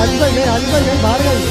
அன்பர்கள் அன்பர்கள் வார்கள்